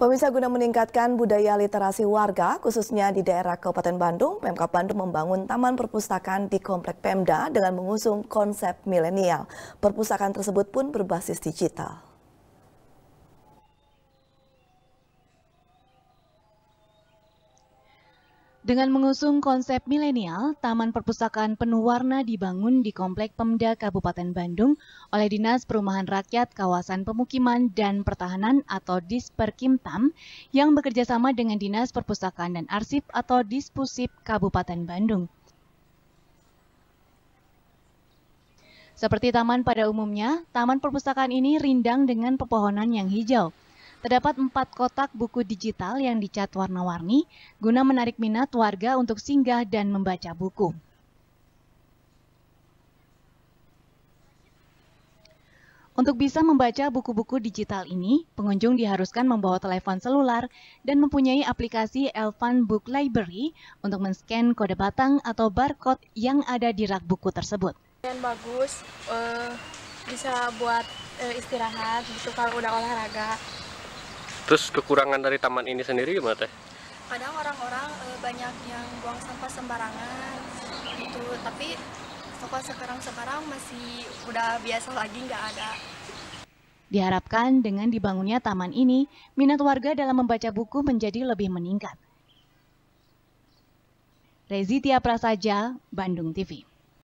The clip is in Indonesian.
Pemirsa guna meningkatkan budaya literasi warga, khususnya di daerah Kabupaten Bandung, Pemkap Bandung membangun taman perpustakaan di Komplek Pemda dengan mengusung konsep milenial. Perpustakaan tersebut pun berbasis digital. Dengan mengusung konsep milenial, Taman Perpustakaan Penuh Warna dibangun di Komplek Pemda Kabupaten Bandung oleh Dinas Perumahan Rakyat Kawasan Pemukiman dan Pertahanan atau Disperkimtam yang bekerja sama dengan Dinas Perpustakaan dan Arsip atau Dispusip Kabupaten Bandung. Seperti taman pada umumnya, Taman Perpustakaan ini rindang dengan pepohonan yang hijau. Terdapat empat kotak buku digital yang dicat warna-warni guna menarik minat warga untuk singgah dan membaca buku. Untuk bisa membaca buku-buku digital ini, pengunjung diharuskan membawa telepon selular dan mempunyai aplikasi Elvan Book Library untuk men-scan kode batang atau barcode yang ada di rak buku tersebut. Dan bagus, uh, bisa buat uh, istirahat gitu kalau udah olahraga. Terus kekurangan dari taman ini sendiri gimana teh? Kadang orang-orang e, banyak yang buang sampah sembarangan gitu, tapi toko sekarang-sekarang masih udah biasa lagi nggak ada. Diharapkan dengan dibangunnya taman ini, minat warga dalam membaca buku menjadi lebih meningkat. Rezi Tia Prasaja, Bandung TV.